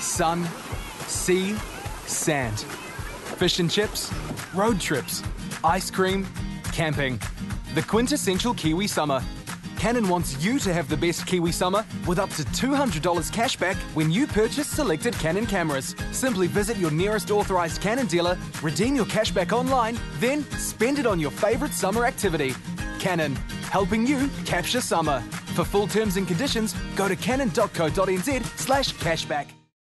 sun, sea, sand. Fish and chips, road trips, ice cream, camping. The quintessential Kiwi summer. Canon wants you to have the best Kiwi summer with up to $200 cashback when you purchase selected Canon cameras. Simply visit your nearest authorized Canon dealer, redeem your cashback online, then spend it on your favorite summer activity. Canon, helping you capture summer. For full terms and conditions, go to canon.co.nz slash cashback.